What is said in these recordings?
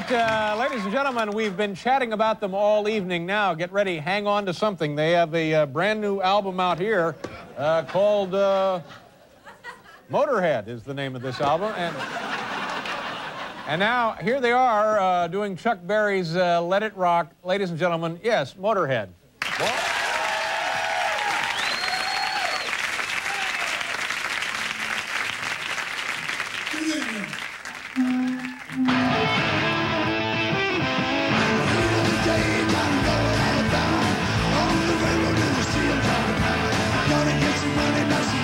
right, uh, ladies and gentlemen, we've been chatting about them all evening now. Get ready, hang on to something. They have a uh, brand new album out here uh, called uh, Motorhead, is the name of this album. And, and now, here they are uh, doing Chuck Berry's uh, Let It Rock. Ladies and gentlemen, yes, Motorhead.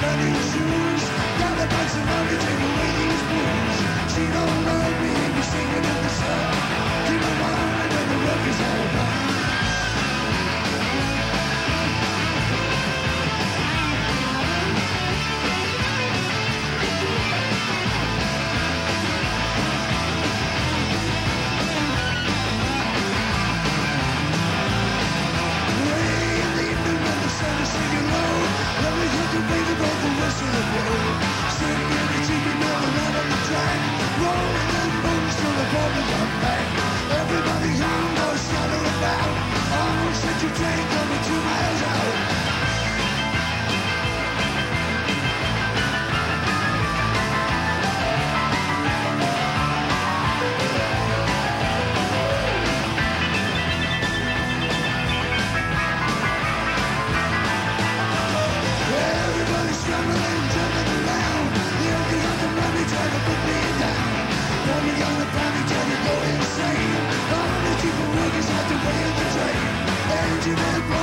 Thank you. Everybody's on, no shadow of I wish should you take me to You've been